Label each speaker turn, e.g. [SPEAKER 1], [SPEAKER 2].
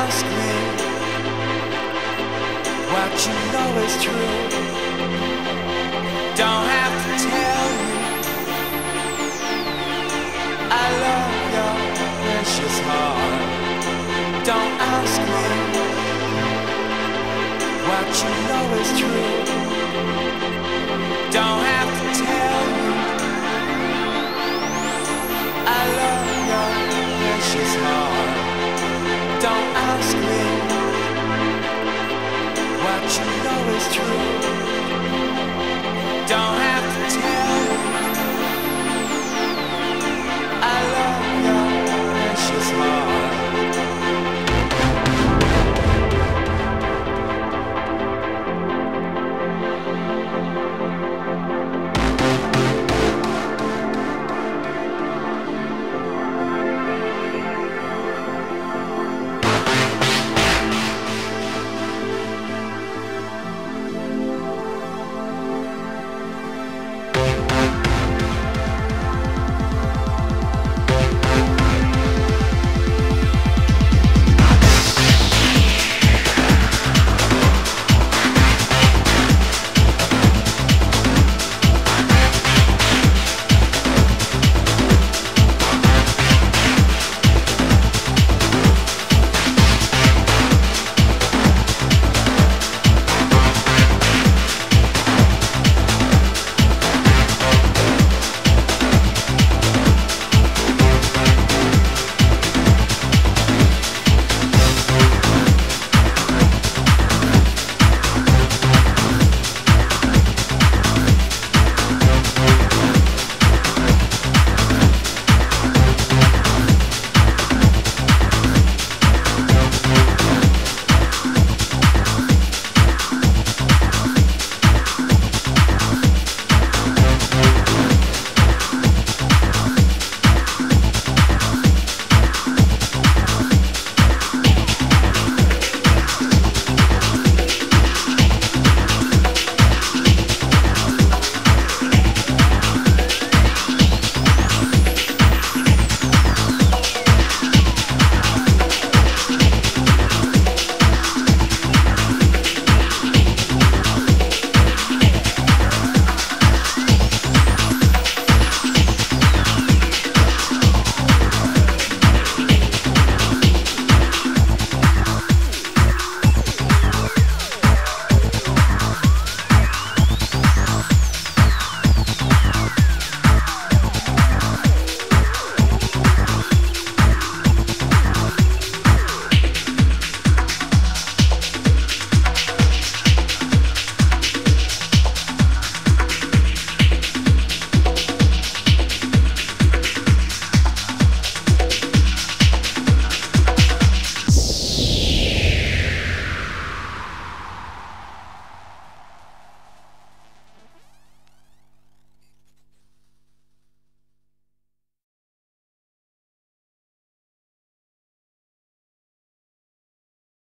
[SPEAKER 1] Don't ask me what you know is true. Don't have to tell you I love your precious heart. Don't ask me what you know is true.